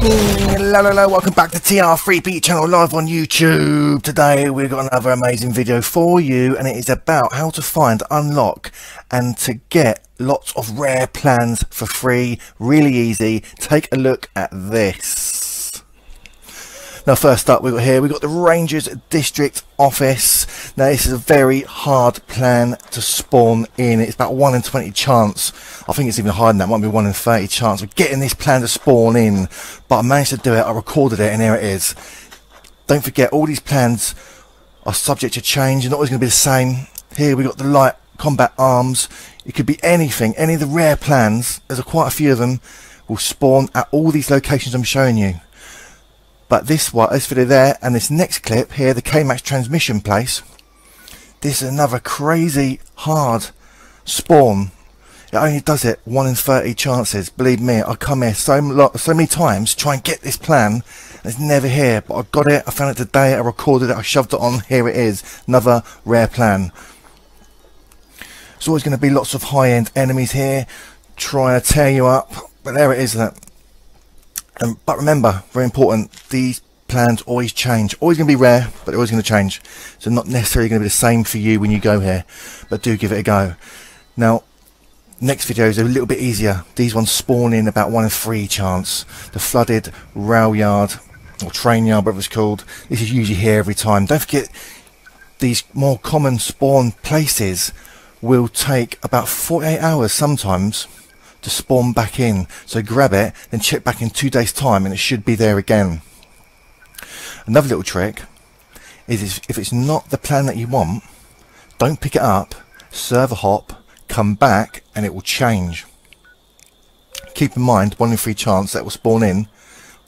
Hello, hello, welcome back to TR3B channel live on YouTube. Today we've got another amazing video for you and it is about how to find, unlock and to get lots of rare plans for free. Really easy. Take a look at this. Now first up we've got here, we've got the Rangers District Office. Now this is a very hard plan to spawn in. It's about 1 in 20 chance. I think it's even higher than that, might be 1 in 30 chance of getting this plan to spawn in. But I managed to do it, I recorded it and here it is. Don't forget all these plans are subject to change, they're not always going to be the same. Here we've got the light combat arms. It could be anything, any of the rare plans, there's a quite a few of them, will spawn at all these locations I'm showing you. But this one, this video there, and this next clip here, the K-Max transmission place, this is another crazy hard spawn. It only does it 1 in 30 chances. Believe me, I come here so, so many times try and get this plan, and it's never here. But I got it, I found it today, I recorded it, I shoved it on, here it is. Another rare plan. There's always going to be lots of high-end enemies here, trying to tear you up. But there it is, that um, but remember, very important, these plans always change. Always going to be rare, but they're always going to change. So not necessarily going to be the same for you when you go here, but do give it a go. Now, next video is a little bit easier. These ones spawn in about one in three chance. The flooded rail yard, or train yard, whatever it's called. This is usually here every time. Don't forget, these more common spawn places will take about 48 hours sometimes to spawn back in. So grab it, then check back in two days time and it should be there again. Another little trick is if it's not the plan that you want, don't pick it up, server hop, come back and it will change. Keep in mind, one in three chance that will spawn in,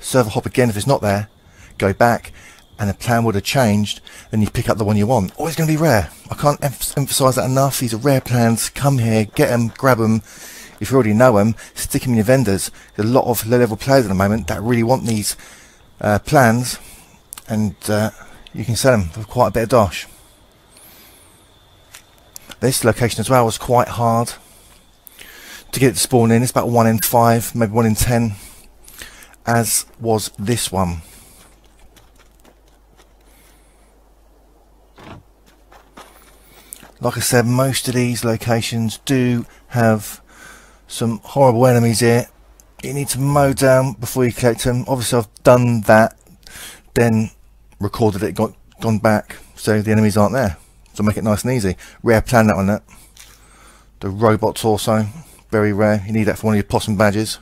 server hop again if it's not there, go back and the plan would have changed, then you pick up the one you want. Oh, Always going to be rare. I can't em emphasize that enough. These are rare plans. Come here, get them, grab them if you already know them, stick them in your vendors. There's a lot of low-level players at the moment that really want these uh, plans, and uh, you can sell them for quite a bit of dosh. This location as well was quite hard to get it to spawn in. It's about 1 in 5, maybe 1 in 10, as was this one. Like I said, most of these locations do have some horrible enemies here. You need to mow down before you collect them. Obviously I've done that, then recorded it, got gone back, so the enemies aren't there. So make it nice and easy. Rare plan that on that. The robots also, very rare. You need that for one of your possum badges.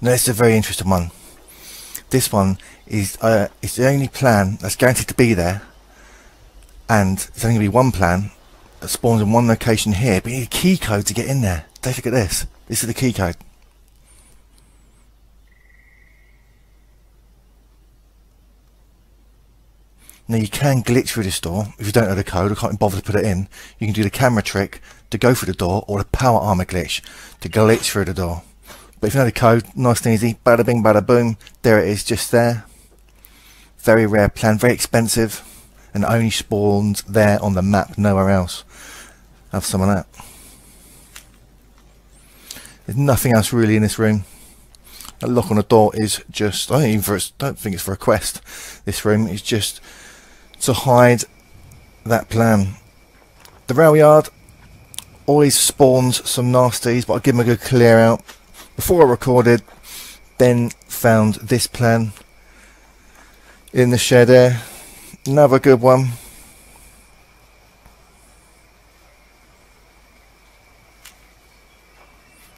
Now this is a very interesting one. This one is uh, it's the only plan that's guaranteed to be there, and it's only going to be one plan, that spawns in one location here, but you need a key code to get in there. Take a look at this. This is the key code. Now you can glitch through this door if you don't know the code or can't bother to put it in. You can do the camera trick to go through the door or the power armor glitch to glitch through the door. But if you know the code, nice and easy, bada bing bada boom, there it is just there. Very rare plan, very expensive and only spawns there on the map, nowhere else. Have some of that. There's nothing else really in this room. That lock on the door is just, I don't even for, don't think it's for a quest. This room is just to hide that plan. The rail yard always spawns some nasties, but I give them a good clear out. Before I recorded, then found this plan in the shed there Another good one.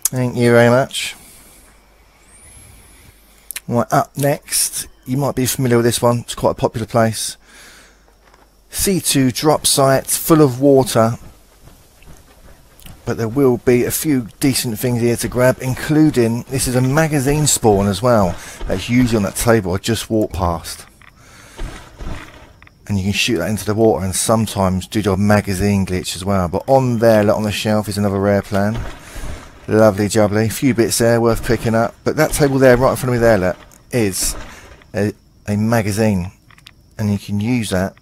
Thank you very much. Right, up next, you might be familiar with this one. It's quite a popular place. C2 drop site, full of water. But there will be a few decent things here to grab, including, this is a magazine spawn as well. That's usually on that table I just walked past and you can shoot that into the water and sometimes do your magazine glitch as well. But on there on the shelf is another rare plan. Lovely jubbly. A few bits there worth picking up. But that table there right in front of me there look, is a, a magazine. And you can use that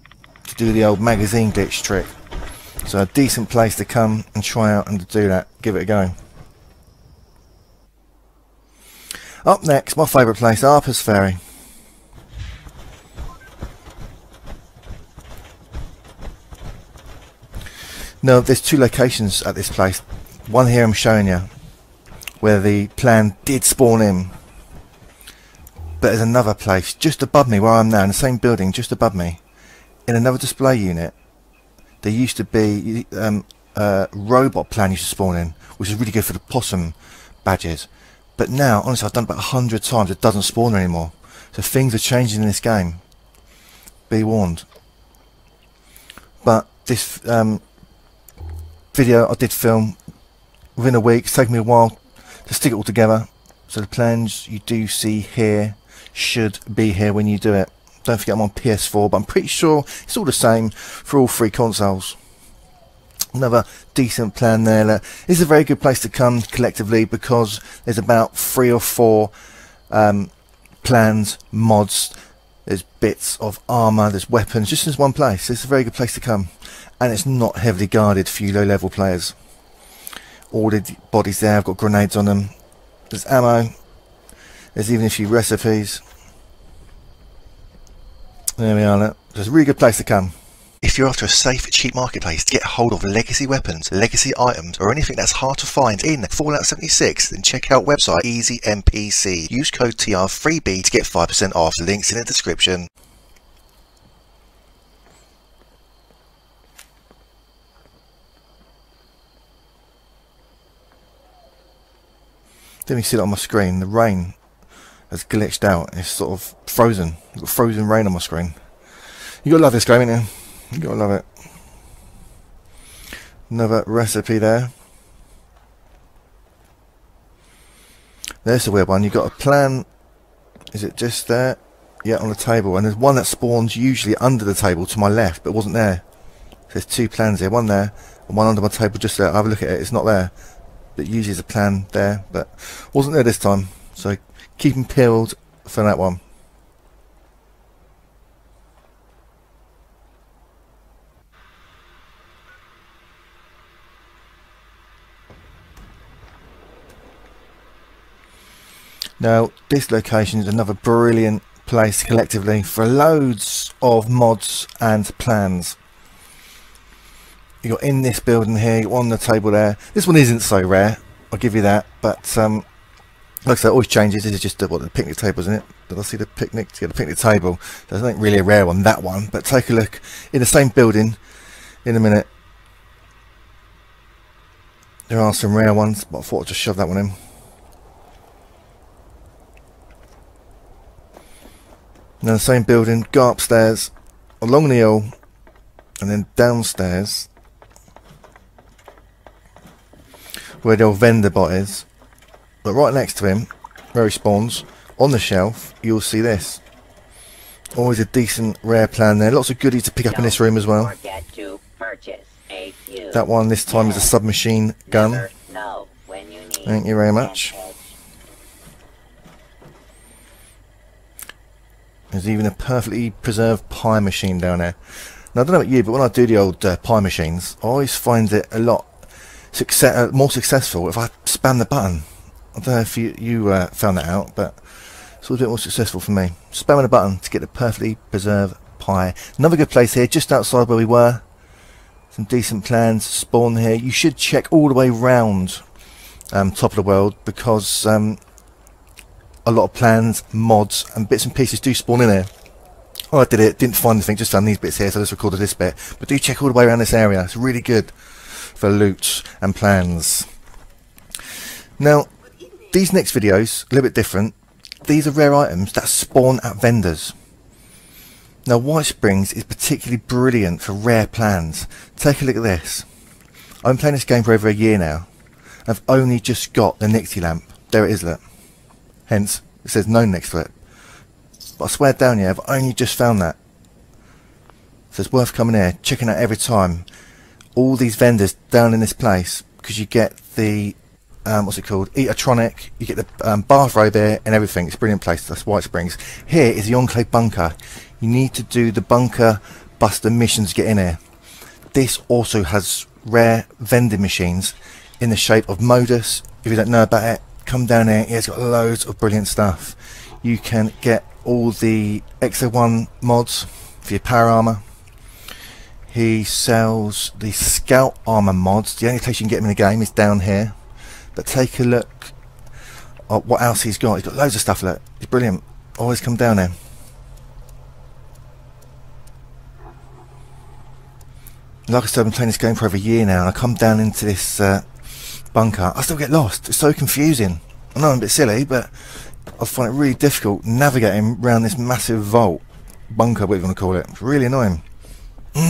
to do the old magazine glitch trick. So a decent place to come and try out and do that. Give it a go. Up next, my favourite place, Harper's Ferry. Now, there's two locations at this place. One here I'm showing you, where the plan did spawn in. But there's another place just above me where I'm now, in the same building, just above me, in another display unit. There used to be um, a robot plan used to spawn in, which is really good for the possum badges. But now, honestly, I've done about a hundred times. It doesn't spawn anymore. So things are changing in this game. Be warned. But this um, video I did film within a week. It's taken me a while to stick it all together. So the plans you do see here should be here when you do it. Don't forget I'm on PS4, but I'm pretty sure it's all the same for all three consoles. Another decent plan there. This is a very good place to come collectively because there's about three or four um, plans, mods, there's bits of armour, there's weapons, just in one place. It's a very good place to come. And it's not heavily guarded for you low level players. All the bodies there have got grenades on them. There's ammo. There's even a few recipes. There we are. It's a really good place to come. If you're after a safe, cheap marketplace to get hold of legacy weapons, legacy items, or anything that's hard to find in Fallout 76, then check out website EasyMPC. Use code TR3B to get 5% off. Links in the description. Let me see it on my screen. The rain has glitched out. It's sort of frozen. Got frozen rain on my screen. You gotta love this game, ain't you? Gotta love it. Another recipe there. There's a weird one. You've got a plan. Is it just there? Yeah, on the table. And there's one that spawns usually under the table to my left, but wasn't there. There's two plans here. One there, and one under my table just there. I have a look at it. It's not there. But usually there's a plan there, but wasn't there this time. So keep them peeled for that one. Now, this location is another brilliant place collectively for loads of mods and plans. You got in this building here, you on the table there. This one isn't so rare, I'll give you that, but um, like I said, it always changes. This is just the, what the picnic table, isn't it? Did I see the picnic? Yeah, the picnic table. There's nothing really a rare one, that one. But take a look in the same building in a minute. There are some rare ones, but I thought I'd just shove that one in. Now the same building, go upstairs, along the hill, and then downstairs, where the old vendor bot is. But right next to him, where he spawns, on the shelf, you'll see this. Always a decent rare plan there. Lots of goodies to pick up in this room as well. That one this time is a submachine gun. Thank you very much. There's even a perfectly preserved pie machine down there. Now, I don't know about you, but when I do the old uh, pie machines, I always find it a lot success, uh, more successful if I spam the button. I don't know if you, you uh, found that out, but it's a little bit more successful for me. Spamming the button to get the perfectly preserved pie. Another good place here, just outside where we were. Some decent plans spawn here. You should check all the way round um, top of the world because um, a lot of plans, mods, and bits and pieces do spawn in here. Oh, I did it, didn't find anything, just found these bits here, so I just recorded this bit. But do check all the way around this area, it's really good for loot and plans. Now, these next videos, a little bit different. These are rare items that spawn at vendors. Now, White Springs is particularly brilliant for rare plans. Take a look at this. I've been playing this game for over a year now. I've only just got the Nixie lamp. There it is, look. Hence, it says no next to it. But I swear down here, I've only just found that. So it's worth coming here, checking out every time. All these vendors down in this place, because you get the, um, what's it called, Eat-O-Tronic, you get the um, bathrobe here and everything. It's a brilliant place, that's White Springs. Here is the Enclave Bunker. You need to do the bunker buster missions to get in here. This also has rare vending machines in the shape of Modus. If you don't know about it, come down here. He's got loads of brilliant stuff. You can get all the XO1 mods for your power armor. He sells the scout armor mods. The only place you can get them in the game is down here. But take a look at what else he's got. He's got loads of stuff. Look, it's brilliant. Always come down here. Like I said, I've been playing this game for over a year now, and I come down into this uh, bunker. I still get lost. It's so confusing. I know I'm a bit silly, but I find it really difficult navigating around this massive vault bunker, what you want to call it. It's really annoying. but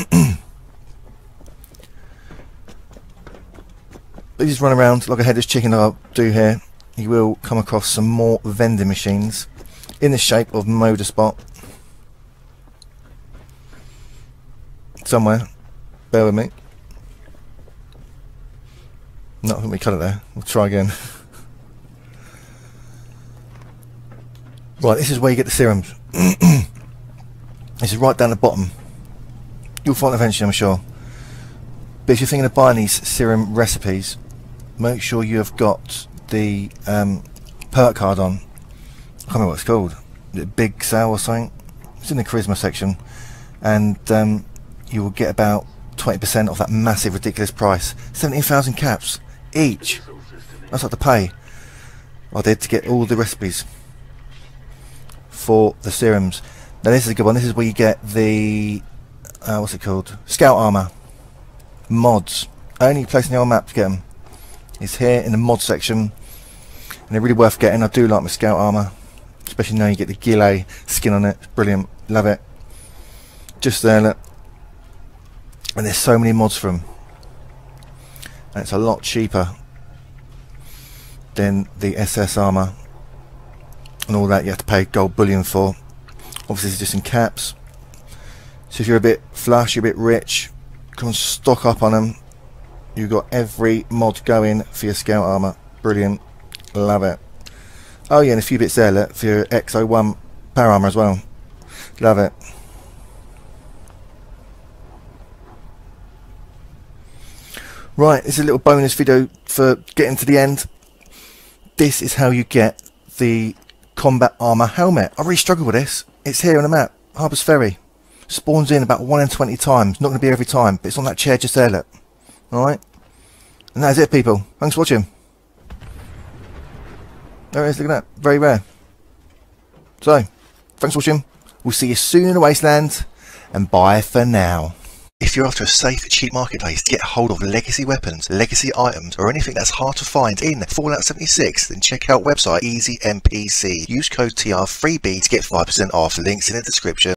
just run around like a headless chicken I'll do here. You will come across some more vending machines in the shape of Motorspot. Somewhere. Bear with me. Not let me cut it there. We'll try again. right, this is where you get the serums. this is right down the bottom. You'll find eventually, I'm sure. But if you're thinking of buying these serum recipes, make sure you have got the um, perk card on. I can't remember what it's called. The big sale or something. It's in the charisma section, and um, you will get about 20% off that massive, ridiculous price. 17,000 caps each. That's what to pay. I did to get all the recipes for the serums. Now this is a good one. This is where you get the uh, what's it called? Scout armor mods. Only place on the map to get them is here in the mod section, and they're really worth getting. I do like my scout armor, especially now you get the Ghillie skin on it. It's brilliant, love it. Just there, look. and there's so many mods from. And it's a lot cheaper than the SS armor and all that you have to pay gold bullion for. Obviously, just in caps. So if you're a bit flush, you're a bit rich, come stock up on them. You've got every mod going for your scout armor. Brilliant. Love it. Oh yeah, and a few bits there look, for your XO1 power armor as well. Love it. Right, is a little bonus video for getting to the end. This is how you get the combat armor helmet. I really struggle with this. It's here on the map. Harper's Ferry. Spawns in about 1 in 20 times. Not going to be every time, but it's on that chair just there, look. Alright? And that's it, people. Thanks for watching. There it is, look at that. Very rare. So, thanks for watching. We'll see you soon in the Wasteland. And bye for now. If you're after a safe, cheap marketplace to get hold of legacy weapons, legacy items, or anything that's hard to find in Fallout 76, then check out website EasyMPC. Use code TR3B to get 5% off. Links in the description.